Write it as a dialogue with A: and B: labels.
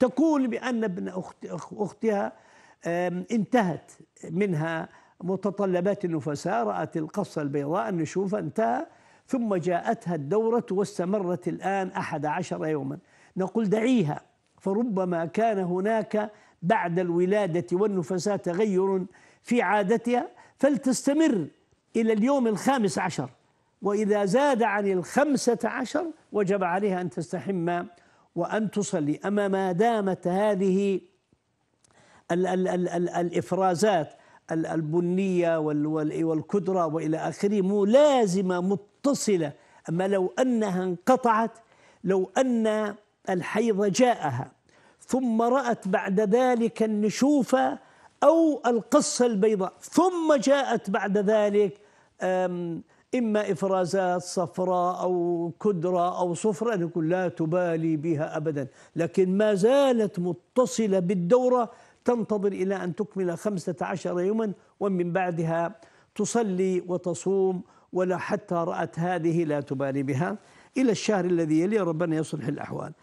A: تقول بأن ابن أخت أختها انتهت منها متطلبات النفساء رأت القصة البيضاء النشوف انتهى ثم جاءتها الدورة واستمرت الآن أحد عشر يوما. نقول دعيها فربما كان هناك بعد الولادة والنفساء تغير في عادتها فلتستمر إلى اليوم الخامس عشر. وإذا زاد عن الخمسة عشر وجب عليها أن تستحم وأن تصلي. أما ما دامت هذه ال ال ال ال الإفرازات البنية والكدرة وإلى آخره ملازمة متصلة. أما لو أنها انقطعت لو أن الحيض جاءها ثم رأت بعد ذلك النشوف أو القصة البيضاء ثم جاءت بعد ذلك إما إفرازات صفراء أو كدرة أو صفراء نقول لا تبالي بها أبدا. لكن ما زالت متصلة بالدورة تنتظر إلى أن تكمل خمسة عشر يوما ومن بعدها تصلي وتصوم ولا حتى رأت هذه لا تبالي بها. إلى الشهر الذي يلي ربنا يصلح الأحوال.